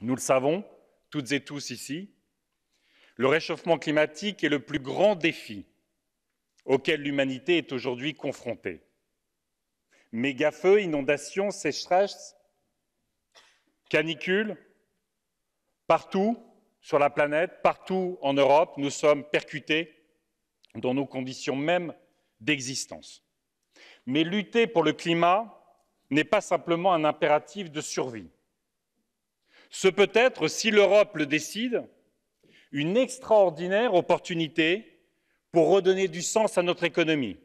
Nous le savons, toutes et tous ici, le réchauffement climatique est le plus grand défi auquel l'humanité est aujourd'hui confrontée. Mégafeux, inondations, sécheresses, canicules, partout sur la planète, partout en Europe, nous sommes percutés dans nos conditions mêmes d'existence. Mais lutter pour le climat n'est pas simplement un impératif de survie. Ce peut être, si l'Europe le décide, une extraordinaire opportunité pour redonner du sens à notre économie,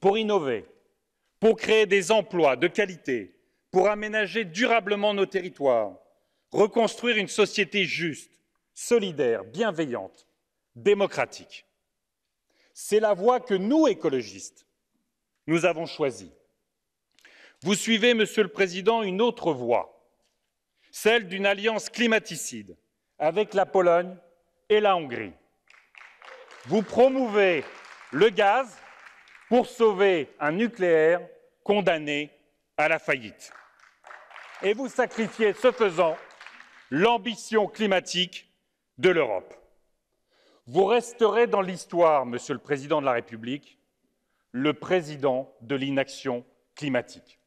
pour innover, pour créer des emplois de qualité, pour aménager durablement nos territoires, reconstruire une société juste, solidaire, bienveillante, démocratique. C'est la voie que nous, écologistes, nous avons choisie. Vous suivez, Monsieur le Président, une autre voie, celle d'une alliance climaticide avec la Pologne et la Hongrie. Vous promouvez le gaz pour sauver un nucléaire condamné à la faillite. Et vous sacrifiez, ce faisant, l'ambition climatique de l'Europe. Vous resterez dans l'histoire, Monsieur le Président de la République, le président de l'inaction climatique.